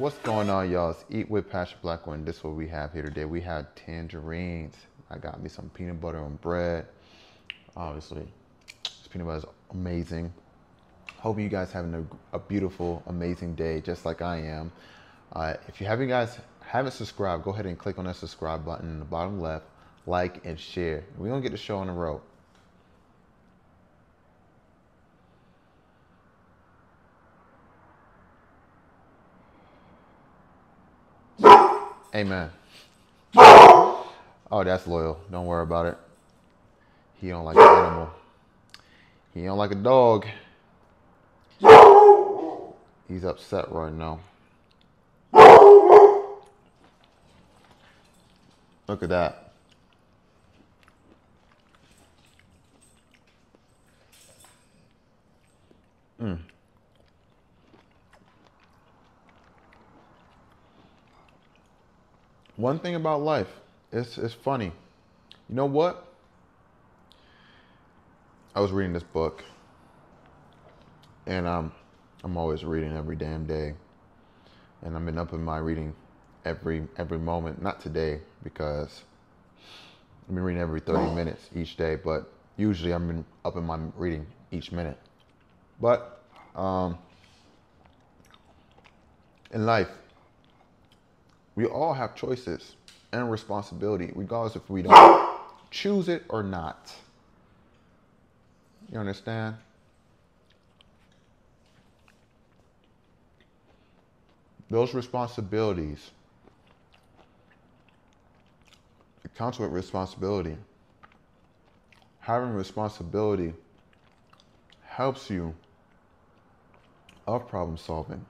What's going on, y'all? It's Eat with Patrick Blackwood. This is what we have here today. We have tangerines. I got me some peanut butter and bread. Obviously, this peanut butter is amazing. Hope you guys having a, a beautiful, amazing day, just like I am. Uh, if you haven't guys haven't subscribed, go ahead and click on that subscribe button in the bottom left, like and share. We're gonna get the show on the road. Amen. Oh, that's loyal. Don't worry about it. He don't like an animal. He don't like a dog. He's upset right now. Look at that. Mm. One thing about life, it's, it's funny. You know what? I was reading this book, and um, I'm always reading every damn day, and I've been up in my reading every every moment. Not today because I've been reading every 30 minutes each day, but usually I've been up in my reading each minute. But um, in life, we all have choices and responsibility, regardless if we don't choose it or not. You understand? Those responsibilities, it comes with responsibility. Having responsibility helps you of problem solving.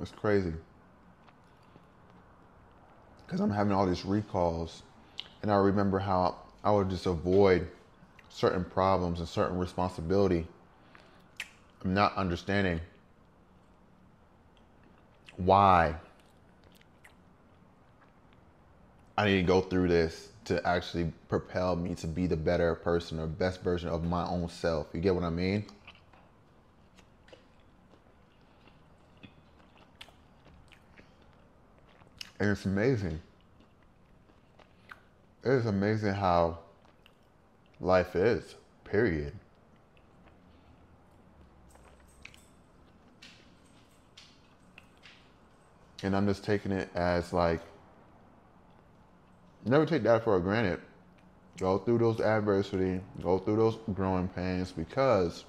It's crazy. Because I'm having all these recalls, and I remember how I would just avoid certain problems and certain responsibility. I'm not understanding why I need to go through this to actually propel me to be the better person or best version of my own self. You get what I mean? And it's amazing. It is amazing how life is, period. And I'm just taking it as like, never take that for granted. Go through those adversity, go through those growing pains because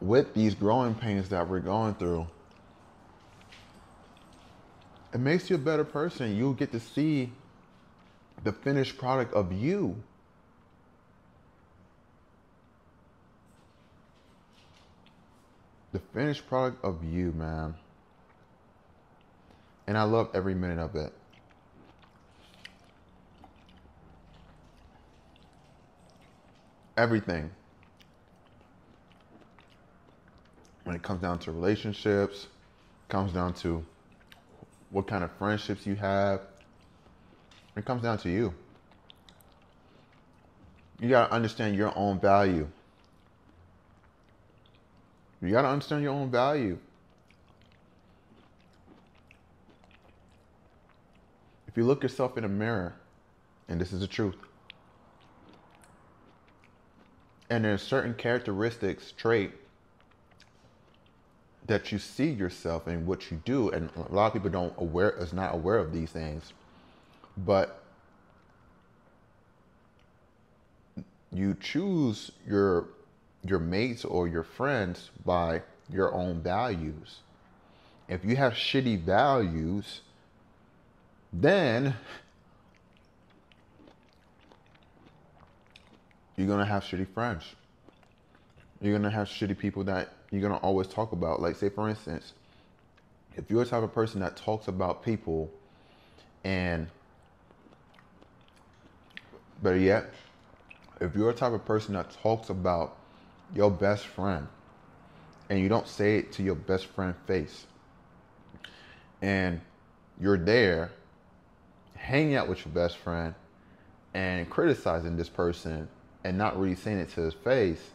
with these growing pains that we're going through, it makes you a better person. You get to see the finished product of you. The finished product of you, man. And I love every minute of it. Everything. When it comes down to relationships, comes down to what kind of friendships you have. It comes down to you. You got to understand your own value. You got to understand your own value. If you look yourself in a mirror, and this is the truth, and there's certain characteristics, trait that you see yourself and what you do and a lot of people don't aware is not aware of these things but you choose your your mates or your friends by your own values. If you have shitty values then you're going to have shitty friends you're to have shitty people that you're gonna always talk about. Like, say for instance, if you're the type of person that talks about people and better yet, if you're a type of person that talks about your best friend and you don't say it to your best friend face and you're there hanging out with your best friend and criticizing this person and not really saying it to his face,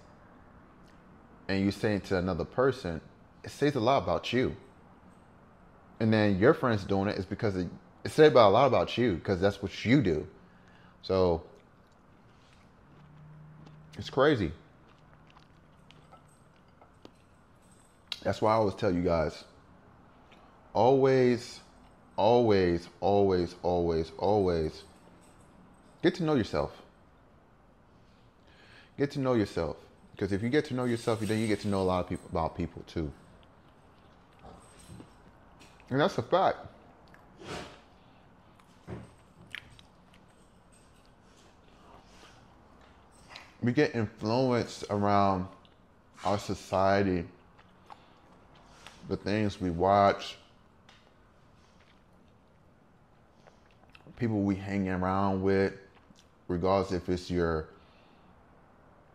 and you saying it to another person, it says a lot about you. And then your friends doing it is because it, it says about a lot about you because that's what you do. So it's crazy. That's why I always tell you guys always, always, always, always, always get to know yourself. Get to know yourself. Because if you get to know yourself, then you get to know a lot of people about people too. And that's a fact. We get influenced around our society, the things we watch, people we hang around with, regardless if it's your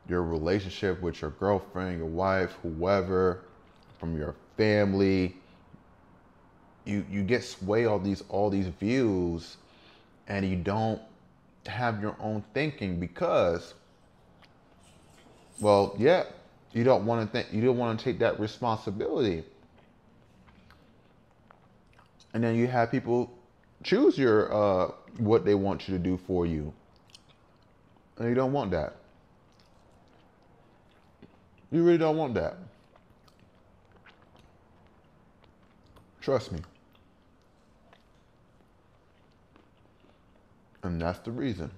your relationship with your girlfriend, your wife, whoever, from your family. You you get sway all these all these views and you don't have your own thinking because well, yeah, you don't want to think you don't want to take that responsibility. And then you have people choose your uh, what they want you to do for you. And you don't want that. You really don't want that. Trust me. And that's the reason.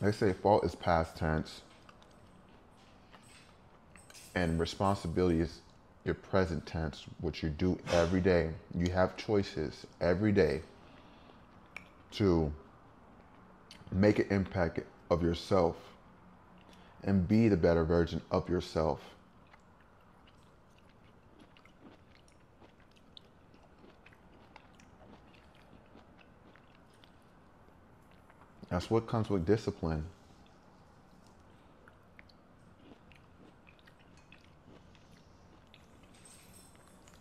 They say fault is past tense and responsibility is your present tense, what you do every day. You have choices every day to make an impact of yourself and be the better version of yourself. That's what comes with discipline.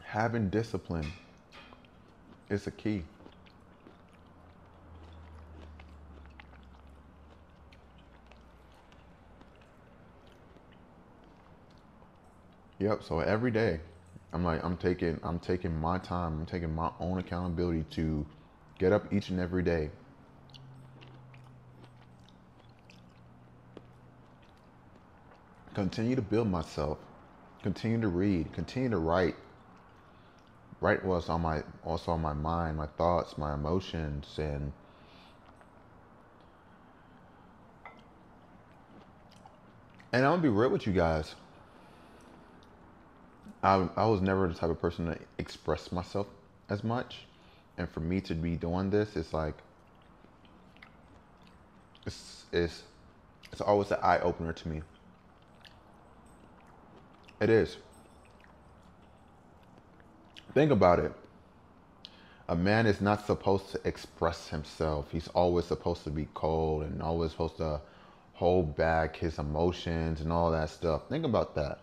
Having discipline is a key. Yep. So every day, I'm like, I'm taking, I'm taking my time. I'm taking my own accountability to get up each and every day. Continue to build myself. Continue to read. Continue to write. Write what's on my, also on my mind, my thoughts, my emotions, and and I'm gonna be real with you guys. I, I was never the type of person to express myself as much. And for me to be doing this, it's like, it's, it's, it's always an eye opener to me. It is. Think about it. A man is not supposed to express himself. He's always supposed to be cold and always supposed to hold back his emotions and all that stuff. Think about that.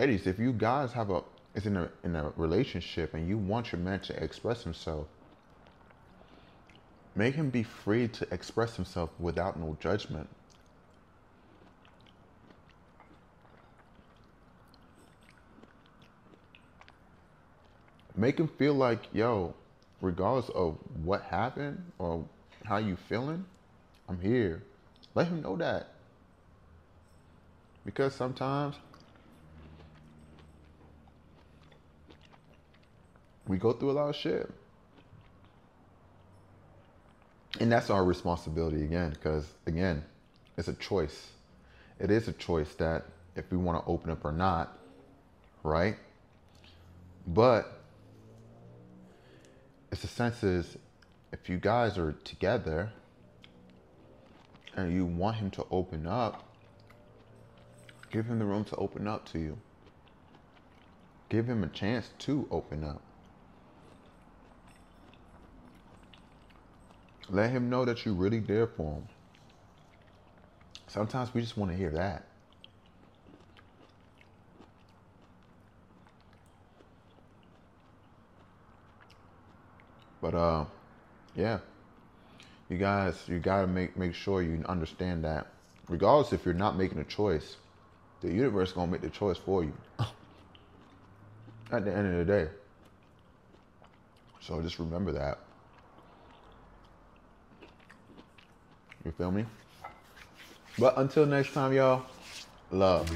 Ladies, if you guys have a is in a in a relationship and you want your man to express himself, make him be free to express himself without no judgment. Make him feel like, yo, regardless of what happened or how you feeling, I'm here. Let him know that. Because sometimes we go through a lot of shit. And that's our responsibility again, because again, it's a choice. It is a choice that if we want to open up or not, right? But it's a sense is if you guys are together and you want him to open up, give him the room to open up to you. Give him a chance to open up. Let him know that you're really there for him. Sometimes we just want to hear that. But uh, yeah, you guys, you gotta make make sure you understand that, regardless if you're not making a choice, the universe gonna make the choice for you. At the end of the day. So just remember that. You feel me? But until next time, y'all, love.